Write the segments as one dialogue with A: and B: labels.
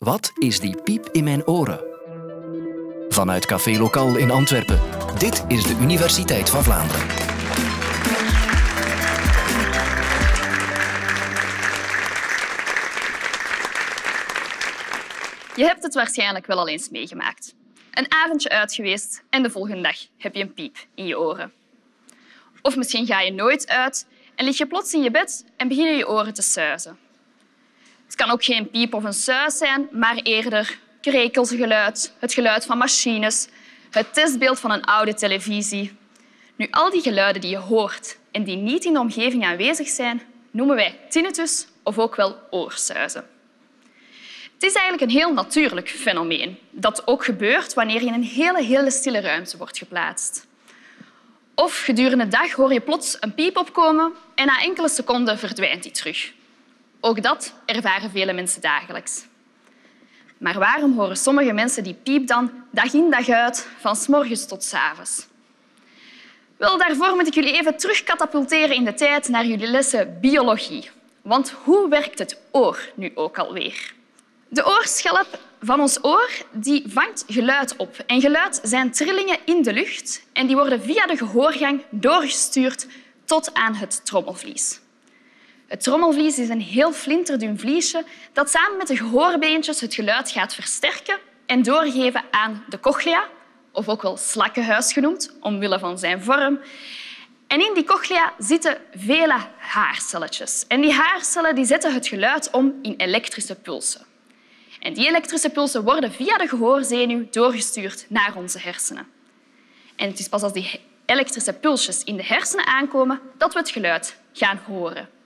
A: Wat is die piep in mijn oren? Vanuit Café Lokaal in Antwerpen. Dit is de Universiteit van Vlaanderen.
B: Je hebt het waarschijnlijk wel al eens meegemaakt. Een avondje uit geweest en de volgende dag heb je een piep in je oren. Of misschien ga je nooit uit en lig je plots in je bed en beginnen je oren te suizen. Het kan ook geen piep of een suis zijn, maar eerder krekelgeluid, het geluid van machines, het testbeeld van een oude televisie. Nu, al die geluiden die je hoort en die niet in de omgeving aanwezig zijn, noemen wij tinnitus of ook wel oorsuizen. Het is eigenlijk een heel natuurlijk fenomeen dat ook gebeurt wanneer je in een hele, hele stille ruimte wordt geplaatst. Of gedurende de dag hoor je plots een piep opkomen en na enkele seconden verdwijnt die terug. Ook dat ervaren vele mensen dagelijks. Maar waarom horen sommige mensen die piep dan dag in dag uit, van s morgens tot s avonds? Wel, daarvoor moet ik jullie even terugkatapulteren in de tijd naar jullie lessen biologie. Want hoe werkt het oor nu ook alweer? De oorschelp van ons oor die vangt geluid op. En geluid zijn trillingen in de lucht en die worden via de gehoorgang doorgestuurd tot aan het trommelvlies. Het trommelvlies is een heel flinterdun vliesje dat samen met de gehoorbeentjes het geluid gaat versterken en doorgeven aan de cochlea, of ook wel slakkenhuis genoemd, omwille van zijn vorm. En in die cochlea zitten vele haarcelletjes. En die haarcellen die zetten het geluid om in elektrische pulsen. En die elektrische pulsen worden via de gehoorzenuw doorgestuurd naar onze hersenen. En het is pas als die elektrische pulsjes in de hersenen aankomen dat we het geluid gaan horen.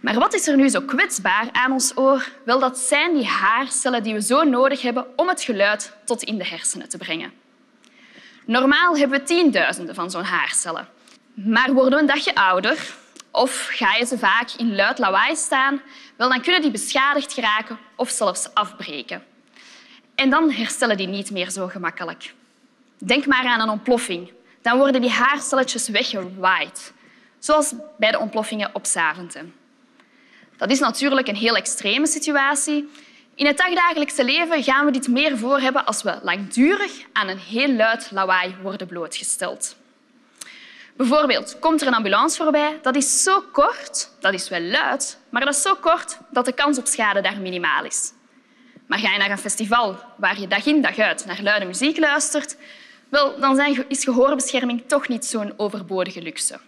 B: Maar wat is er nu zo kwetsbaar aan ons oor? Wel, dat zijn die haarcellen die we zo nodig hebben om het geluid tot in de hersenen te brengen. Normaal hebben we tienduizenden van zo'n haarcellen. Maar worden we een dagje ouder of ga je ze vaak in luid lawaai staan, wel, dan kunnen die beschadigd geraken of zelfs afbreken. En dan herstellen die niet meer zo gemakkelijk. Denk maar aan een ontploffing. Dan worden die haarcelletjes weggewaaid, zoals bij de ontploffingen op Zaventem. Dat is natuurlijk een heel extreme situatie. In het dagdagelijkse leven gaan we dit meer voor hebben als we langdurig aan een heel luid lawaai worden blootgesteld. Bijvoorbeeld, komt er een ambulance voorbij, dat is zo kort, dat is wel luid, maar dat is zo kort dat de kans op schade daar minimaal is. Maar ga je naar een festival waar je dag in dag uit naar luide muziek luistert, wel, dan is gehoorbescherming toch niet zo'n overbodige luxe.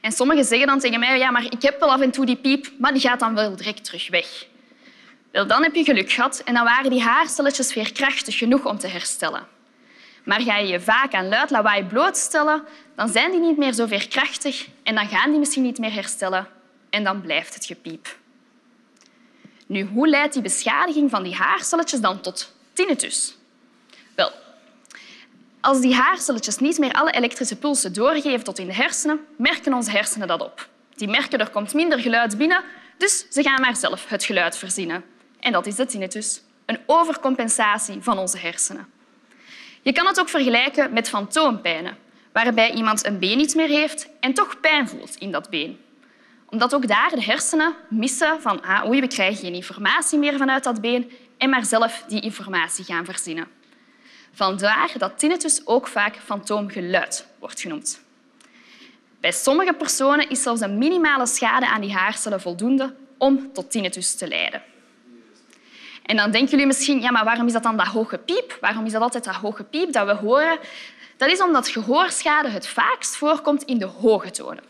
B: En sommigen zeggen dan tegen mij, ja, maar ik heb wel af en toe die piep, maar die gaat dan wel direct terug weg. Wel, dan heb je geluk gehad en dan waren die haarcelletjes weer krachtig genoeg om te herstellen. Maar ga je je vaak aan luid lawaai blootstellen, dan zijn die niet meer zo veerkrachtig en dan gaan die misschien niet meer herstellen en dan blijft het gepiep. Nu, hoe leidt die beschadiging van die haarcelletjes dan tot tinnitus? Als die haarcelletjes niet meer alle elektrische pulsen doorgeven tot in de hersenen, merken onze hersenen dat op. Die merken er komt minder geluid binnen, dus ze gaan maar zelf het geluid verzinnen. En dat is de tinnitus, een overcompensatie van onze hersenen. Je kan het ook vergelijken met fantoompijnen, waarbij iemand een been niet meer heeft en toch pijn voelt in dat been. Omdat ook daar de hersenen missen van ah, oei, we krijgen geen informatie meer vanuit dat been en maar zelf die informatie gaan verzinnen. Vandaar dat tinnitus ook vaak fantoomgeluid wordt genoemd. Bij sommige personen is zelfs een minimale schade aan die haarcellen voldoende om tot tinnitus te leiden. En dan denken jullie misschien, ja, maar waarom is dat dan dat hoge piep? Waarom is dat altijd dat hoge piep dat we horen? Dat is omdat gehoorschade het vaakst voorkomt in de hoge tonen.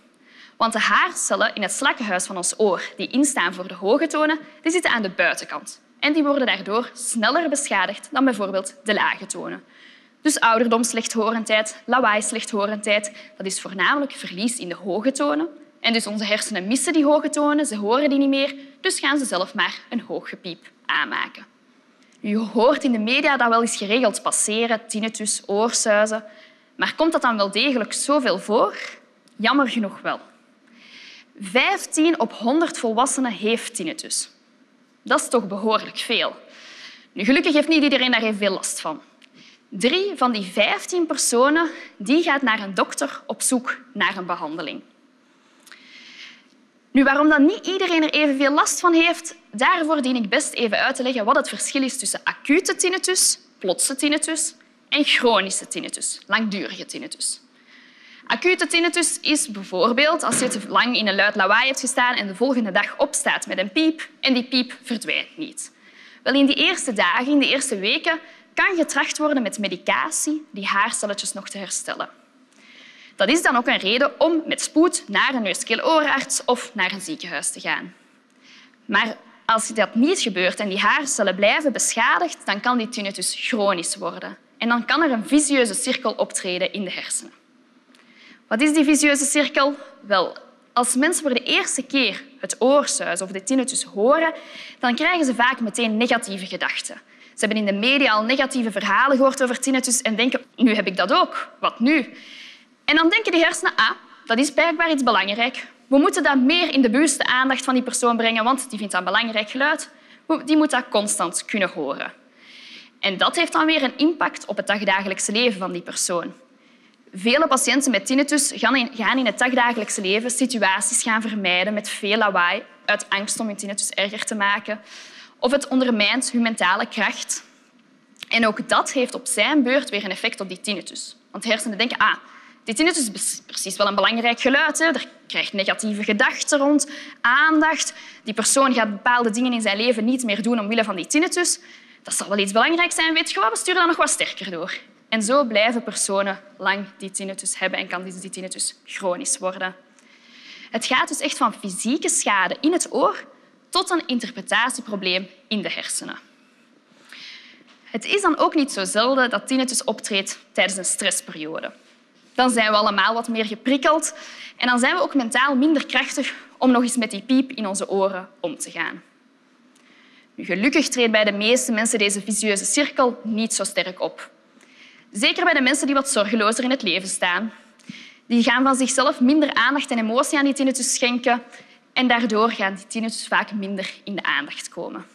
B: Want de haarcellen in het slakkenhuis van ons oor, die instaan voor de hoge tonen, die zitten aan de buitenkant. En die worden daardoor sneller beschadigd dan bijvoorbeeld de lage tonen. Dus ouderdom, slechthorendheid, lawaai, slechthorendheid, dat is voornamelijk verlies in de hoge tonen. En dus onze hersenen missen die hoge tonen, ze horen die niet meer, dus gaan ze zelf maar een hoog gepiep aanmaken. U hoort in de media dat wel eens geregeld passeren, tinnitus, oorsuizen. Maar komt dat dan wel degelijk zoveel voor? Jammer genoeg wel. 15 op 100 volwassenen heeft tinnitus. Dat is toch behoorlijk veel. Nu, gelukkig heeft niet iedereen daar veel last van. Drie van die 15 personen die gaat naar een dokter op zoek naar een behandeling. Nu, waarom dan niet iedereen er evenveel last van heeft, daarvoor dien ik best even uit te leggen wat het verschil is tussen acute tinnitus, plotse tinnitus en chronische tinnitus, langdurige tinnitus. Acute tinnitus is bijvoorbeeld als je te lang in een luid lawaai hebt gestaan en de volgende dag opstaat met een piep en die piep verdwijnt niet. Wel, in die eerste dagen, in de eerste weken, kan getracht worden met medicatie die haarcelletjes nog te herstellen. Dat is dan ook een reden om met spoed naar een neus of naar een ziekenhuis te gaan. Maar als dat niet gebeurt en die haarcellen blijven beschadigd, dan kan die tinnitus chronisch worden. En dan kan er een vicieuze cirkel optreden in de hersenen. Wat is die vicieuze cirkel? Wel, als mensen voor de eerste keer het oorsuis of de tinnitus horen, dan krijgen ze vaak meteen negatieve gedachten. Ze hebben in de media al negatieve verhalen gehoord over tinnitus en denken, nu heb ik dat ook. Wat nu? En dan denken die hersenen, ah, dat is blijkbaar iets belangrijk. We moeten dat meer in de bewuste aandacht van die persoon brengen, want die vindt dat een belangrijk geluid. Die moet dat constant kunnen horen. En dat heeft dan weer een impact op het dagdagelijkse leven van die persoon. Vele patiënten met tinnitus gaan in het dagdagelijkse leven situaties gaan vermijden met veel lawaai uit angst om hun tinnitus erger te maken. Of het ondermijnt hun mentale kracht. En ook dat heeft op zijn beurt weer een effect op die tinnitus. Want hersenen denken, ah, die tinnitus is precies wel een belangrijk geluid. Hè. Er krijgt negatieve gedachten rond, aandacht. Die persoon gaat bepaalde dingen in zijn leven niet meer doen omwille van die tinnitus. Dat zal wel iets belangrijks zijn, weet je wat? We sturen dat nog wat sterker door. En zo blijven personen lang die tinnitus hebben en kan die tinnitus chronisch worden. Het gaat dus echt van fysieke schade in het oor tot een interpretatieprobleem in de hersenen. Het is dan ook niet zo zelden dat tinnitus optreedt tijdens een stressperiode. Dan zijn we allemaal wat meer geprikkeld en dan zijn we ook mentaal minder krachtig om nog eens met die piep in onze oren om te gaan. Nu, gelukkig treedt bij de meeste mensen deze vicieuze cirkel niet zo sterk op. Zeker bij de mensen die wat zorgelozer in het leven staan. Die gaan van zichzelf minder aandacht en emotie aan die tinnitus schenken en daardoor gaan die tinnitus vaak minder in de aandacht komen.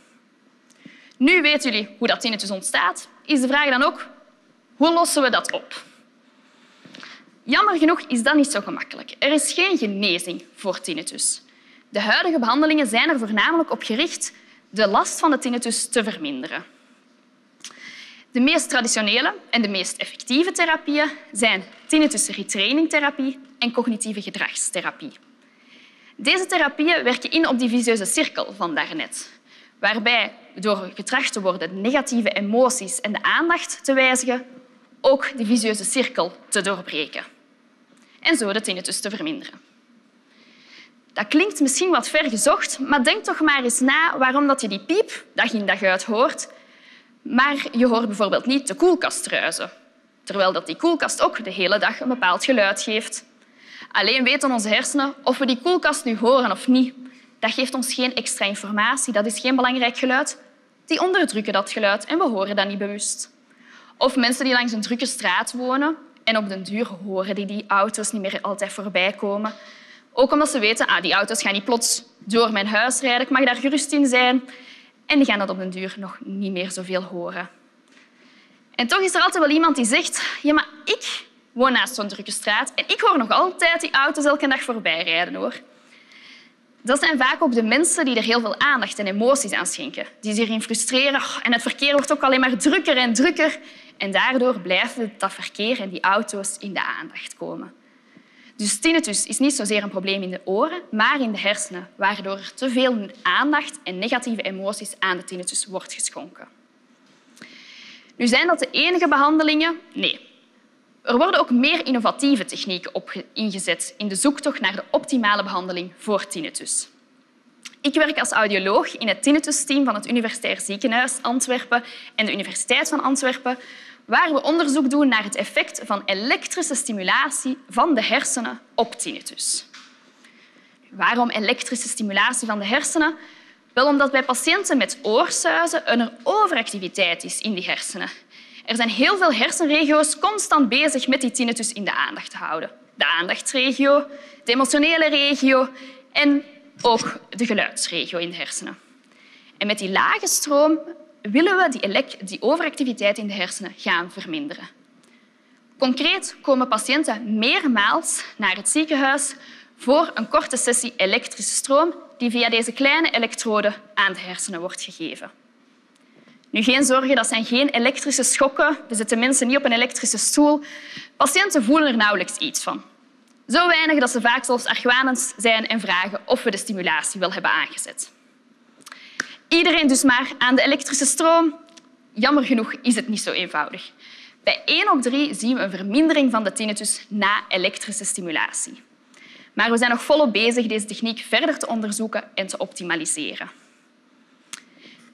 B: Nu weten jullie hoe dat tinnitus ontstaat. Is de vraag dan ook, hoe lossen we dat op? Jammer genoeg is dat niet zo gemakkelijk. Er is geen genezing voor tinnitus. De huidige behandelingen zijn er voornamelijk op gericht de last van de tinnitus te verminderen. De meest traditionele en de meest effectieve therapieën zijn tinnitus retraining therapie en cognitieve gedragstherapie. Deze therapieën werken in op die vicieuze cirkel van daarnet, waarbij door getracht te worden negatieve emoties en de aandacht te wijzigen, ook die vicieuze cirkel te doorbreken en zo de tinnitus te verminderen. Dat klinkt misschien wat ver gezocht, maar denk toch maar eens na waarom dat je die piep dag in dag uit hoort, maar je hoort bijvoorbeeld niet de koelkast ruizen, terwijl dat die koelkast ook de hele dag een bepaald geluid geeft. Alleen weten onze hersenen of we die koelkast nu horen of niet. Dat geeft ons geen extra informatie, dat is geen belangrijk geluid. Die onderdrukken dat geluid en we horen dat niet bewust. Of mensen die langs een drukke straat wonen en op den duur horen die die auto's niet meer altijd voorbij komen. Ook omdat ze weten, ah, die auto's gaan niet plots door mijn huis rijden, ik mag daar gerust in zijn. En die gaan dat op den duur nog niet meer zoveel horen. En toch is er altijd wel iemand die zegt, ja, maar ik woon naast zo'n drukke straat en ik hoor nog altijd die auto's elke dag voorbij rijden. Hoor. Dat zijn vaak ook de mensen die er heel veel aandacht en emoties aan schenken. Die zich erin frustreren en het verkeer wordt ook alleen maar drukker en drukker. En daardoor blijven dat verkeer en die auto's in de aandacht komen. Dus tinnitus is niet zozeer een probleem in de oren, maar in de hersenen, waardoor er te veel aandacht en negatieve emoties aan de tinnitus wordt geschonken. Nu zijn dat de enige behandelingen? Nee. Er worden ook meer innovatieve technieken ingezet in de zoektocht naar de optimale behandeling voor tinnitus. Ik werk als audioloog in het tinnitus-team van het Universitair Ziekenhuis Antwerpen en de Universiteit van Antwerpen, waar we onderzoek doen naar het effect van elektrische stimulatie van de hersenen op tinnitus. Waarom elektrische stimulatie van de hersenen? Wel omdat bij patiënten met oorsuizen een overactiviteit is in die hersenen. Er zijn heel veel hersenregio's constant bezig met die tinnitus in de aandacht te houden. De aandachtsregio, de emotionele regio en ook de geluidsregio in de hersenen. En met die lage stroom willen we die, die overactiviteit in de hersenen gaan verminderen. Concreet komen patiënten meermaals naar het ziekenhuis voor een korte sessie elektrische stroom die via deze kleine elektroden aan de hersenen wordt gegeven. Nu, geen zorgen, dat zijn geen elektrische schokken. We zetten mensen niet op een elektrische stoel. Patiënten voelen er nauwelijks iets van. Zo weinig dat ze vaak zelfs argwanend zijn en vragen of we de stimulatie wel hebben aangezet. Iedereen dus maar aan de elektrische stroom. Jammer genoeg is het niet zo eenvoudig. Bij 1 op 3 zien we een vermindering van de tinnitus na elektrische stimulatie. Maar we zijn nog volop bezig deze techniek verder te onderzoeken en te optimaliseren.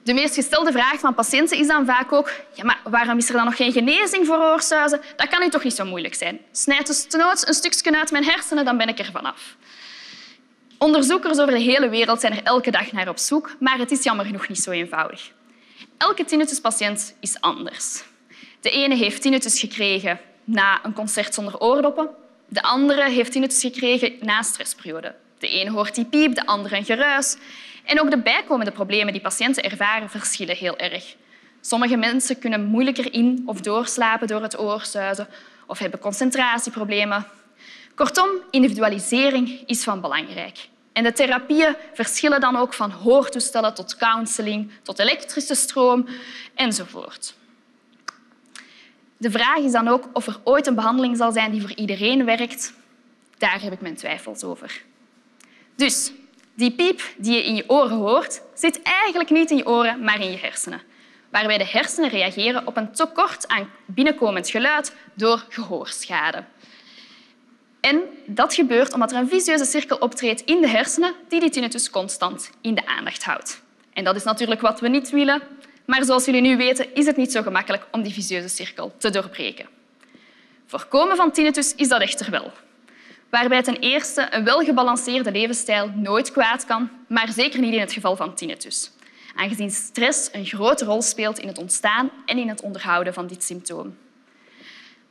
B: De meest gestelde vraag van patiënten is dan vaak ook ja, maar waarom is er dan nog geen genezing voor oorsuizen? Dat kan nu toch niet zo moeilijk zijn. Snijd dus nooit een stukje uit mijn hersenen, dan ben ik er vanaf. Onderzoekers over de hele wereld zijn er elke dag naar op zoek, maar het is jammer genoeg niet zo eenvoudig. Elke tinnituspatiënt is anders. De ene heeft tinnitus gekregen na een concert zonder oordoppen. De andere heeft tinnitus gekregen na stressperiode. De ene hoort die piep, de andere een geruis. En ook de bijkomende problemen die patiënten ervaren verschillen heel erg. Sommige mensen kunnen moeilijker in of doorslapen door het oorsuizen of hebben concentratieproblemen. Kortom, individualisering is van belangrijk. En de therapieën verschillen dan ook van hoortoestellen tot counseling, tot elektrische stroom enzovoort. De vraag is dan ook of er ooit een behandeling zal zijn die voor iedereen werkt. Daar heb ik mijn twijfels over. Dus die piep die je in je oren hoort, zit eigenlijk niet in je oren, maar in je hersenen. Waarbij de hersenen reageren op een tekort aan binnenkomend geluid door gehoorschade. En dat gebeurt omdat er een visieuze cirkel optreedt in de hersenen die die tinnitus constant in de aandacht houdt. En dat is natuurlijk wat we niet willen, maar zoals jullie nu weten is het niet zo gemakkelijk om die visieuze cirkel te doorbreken. Voorkomen van tinnitus is dat echter wel waarbij ten eerste een welgebalanceerde levensstijl nooit kwaad kan, maar zeker niet in het geval van tinnitus, aangezien stress een grote rol speelt in het ontstaan en in het onderhouden van dit symptoom.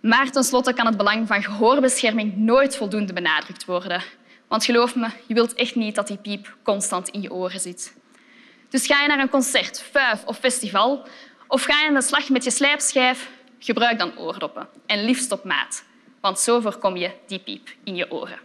B: Maar tenslotte kan het belang van gehoorbescherming nooit voldoende benadrukt worden. Want geloof me, je wilt echt niet dat die piep constant in je oren zit. Dus ga je naar een concert, vuif of festival, of ga je aan de slag met je slijpschijf, gebruik dan oordoppen. En liefst op maat want zo voorkom je die piep in je oren.